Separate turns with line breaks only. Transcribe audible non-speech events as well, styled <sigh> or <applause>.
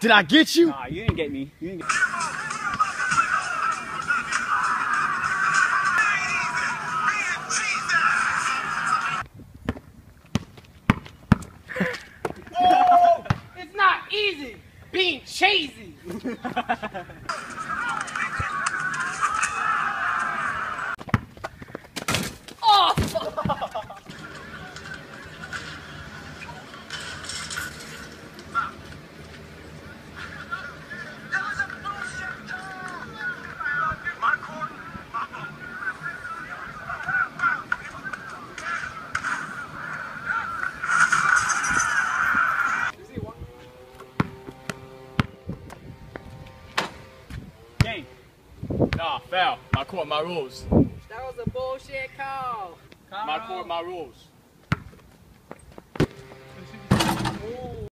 Did I get you?
Nah, you didn't get me. You didn't get
It's not easy being cheesy. <laughs>
Nah, foul. My court, my rules.
that was a bullshit call.
My court, my rules.